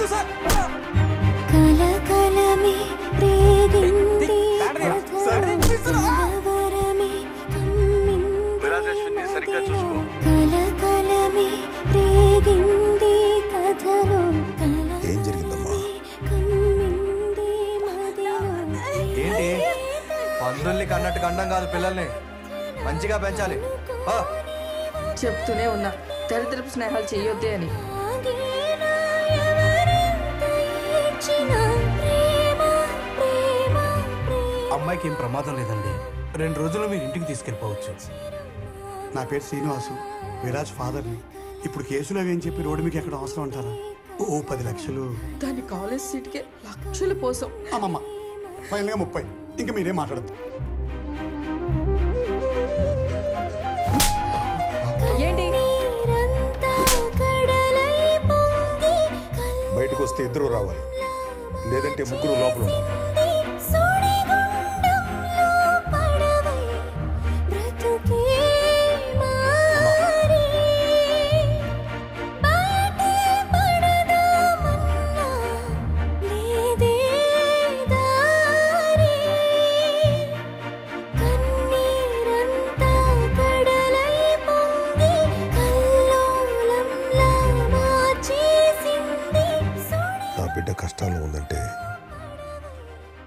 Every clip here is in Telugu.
వద్దు సార్. కలకలమే కన్నట్టు కండం కాదు పిల్లల్ని. మంచిగా పెంచాలి. చెప్తూనే ఉన్నా. దరిద్రపు స్నేహాలు చేయొద్దే అని. అమ్మాయికి ఏం ప్రమాదం లేదండి. రెండు రోజుల్లో మీరు ఇంటికి తీసుకెళ్ళిపోవచ్చు. నా పేరు శ్రీనివాసు. విరాజ్ ఫాదర్ని. ఇప్పుడు కేసులు అవి అని చెప్పి రోడ్డు మీకు ఎక్కడ అవసరం అంటారా? ఓ పది లక్షలు. దాని కాలేజ్ సీట్కే లక్షల పోసం. అమ్మమ్మ ఫైనల్గా ముప్పై. ఇంకా మీరేం మాట్లాడద్దు. ఏంటి? నీరంతా కడలై పొంగి బయటకు వస్తే ఇద్దరు రావాలి. లేదంటే ముగ్గురు లోపల ఉండాలి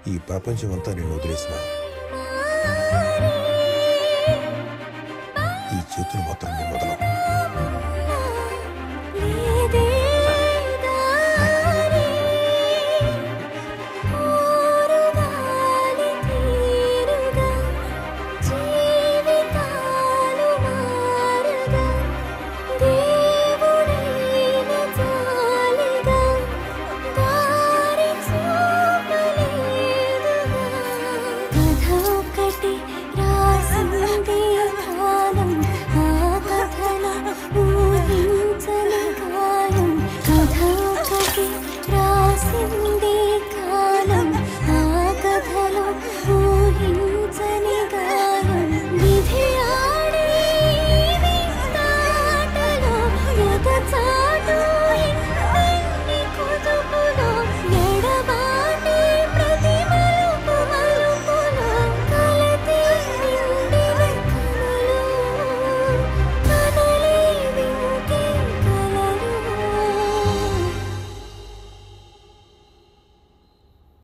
ఈ ప్రపంచం అంతా నేను వదిలేసిన. ఈ చేతులు మాత్రం నేను